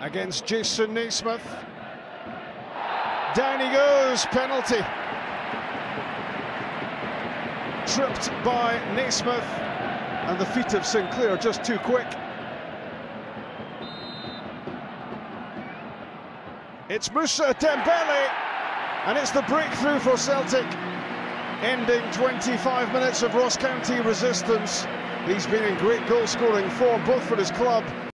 against Jason Naismith. Down he goes, penalty. Tripped by Naismith, and the feet of Sinclair just too quick. It's Moussa Dembele, and it's the breakthrough for Celtic, ending 25 minutes of Ross County resistance. He's been in great goal scoring form, both for his club